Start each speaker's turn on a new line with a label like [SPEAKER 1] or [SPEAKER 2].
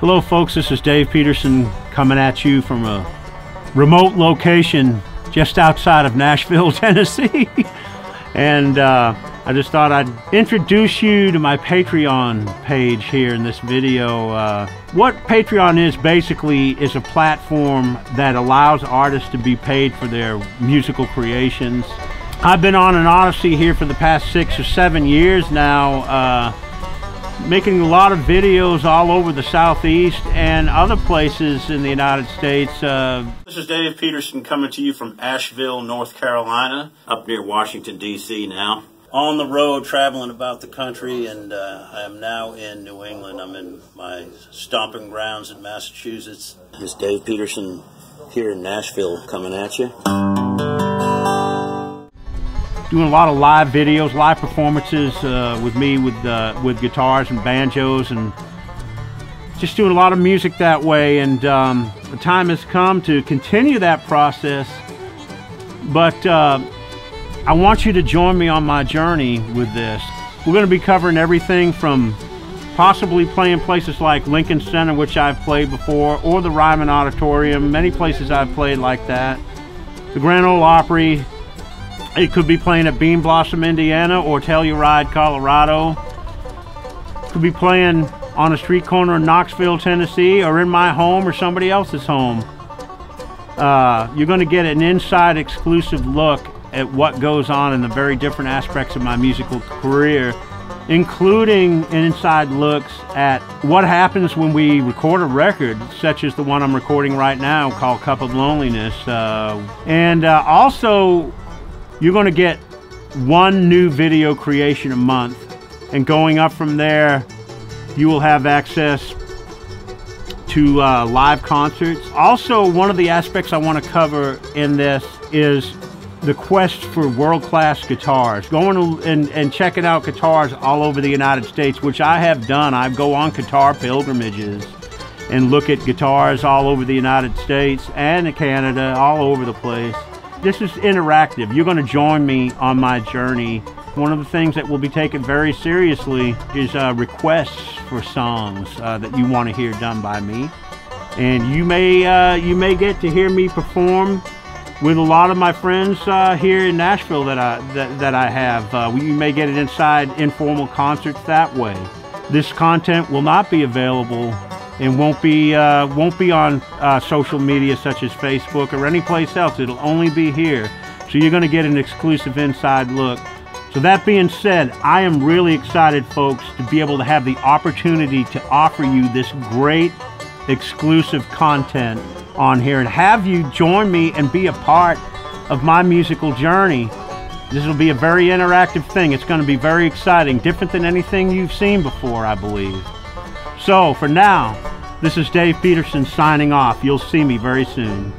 [SPEAKER 1] Hello, folks. This is Dave Peterson coming at you from a remote location just outside of Nashville, Tennessee. and uh, I just thought I'd introduce you to my Patreon page here in this video. Uh, what Patreon is basically is a platform that allows artists to be paid for their musical creations. I've been on an odyssey here for the past six or seven years now, uh, making a lot of videos all over the Southeast and other places in the United States. Uh, this is Dave Peterson coming to you from Asheville, North Carolina, up near Washington, D.C. now on the road traveling about the country, and uh, I am now in New England. I'm in my stomping grounds in Massachusetts. This is Dave Peterson here in Nashville coming at you. Doing a lot of live videos, live performances uh, with me with uh, with guitars and banjos, and just doing a lot of music that way. And um, the time has come to continue that process, but uh, I want you to join me on my journey with this. We're going to be covering everything from possibly playing places like Lincoln Center, which I've played before, or the Ryman Auditorium, many places I've played like that. The Grand Ole Opry, it could be playing at Bean Blossom, Indiana, or Telluride, Colorado. Could be playing on a street corner in Knoxville, Tennessee, or in my home or somebody else's home. Uh, you're going to get an inside exclusive look at what goes on in the very different aspects of my musical career, including inside looks at what happens when we record a record, such as the one I'm recording right now called Cup of Loneliness. Uh, and uh, also, you're going to get one new video creation a month. And going up from there, you will have access to uh, live concerts. Also, one of the aspects I want to cover in this is the quest for world-class guitars, going and, and checking out guitars all over the United States, which I have done. I go on guitar pilgrimages and look at guitars all over the United States and Canada, all over the place. This is interactive. You're going to join me on my journey. One of the things that will be taken very seriously is uh, requests for songs uh, that you want to hear done by me. And you may, uh, you may get to hear me perform with a lot of my friends uh, here in Nashville that I that, that I have. Uh, you may get it inside informal concerts that way. This content will not be available and won't be uh, won't be on uh, social media such as Facebook or any place else. It'll only be here. So you're going to get an exclusive inside look. So that being said, I am really excited, folks, to be able to have the opportunity to offer you this great exclusive content on here and have you join me and be a part of my musical journey. This will be a very interactive thing. It's going to be very exciting, different than anything you've seen before, I believe. So for now, this is Dave Peterson signing off. You'll see me very soon.